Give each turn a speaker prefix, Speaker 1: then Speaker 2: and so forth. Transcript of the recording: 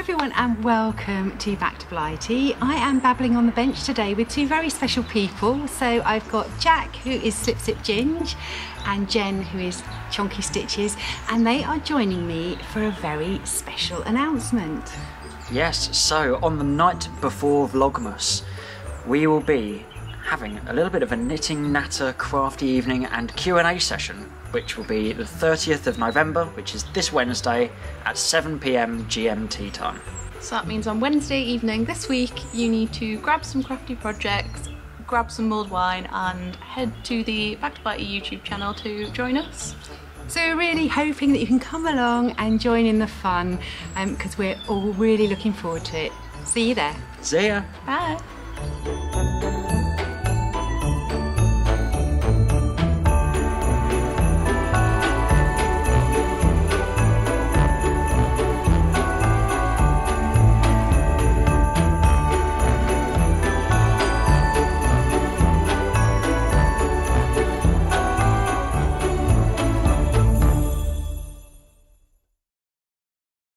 Speaker 1: everyone and welcome to Back to Blighty. I am babbling on the bench today with two very special people. So I've got Jack who is Slip Slip Ginge and Jen who is Chonky Stitches and they are joining me for a very special announcement.
Speaker 2: Yes, so on the night before Vlogmas, we will be having a little bit of a knitting, natter, crafty evening and Q&A session, which will be the 30th of November, which is this Wednesday at 7pm GMT time.
Speaker 3: So that means on Wednesday evening this week, you need to grab some crafty projects, grab some mulled wine, and head to the Back to Blighty YouTube channel to join us.
Speaker 1: So we're really hoping that you can come along and join in the fun um, because we're all really looking forward to it. See you there.
Speaker 2: See ya!
Speaker 3: Bye!